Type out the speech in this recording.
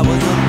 I was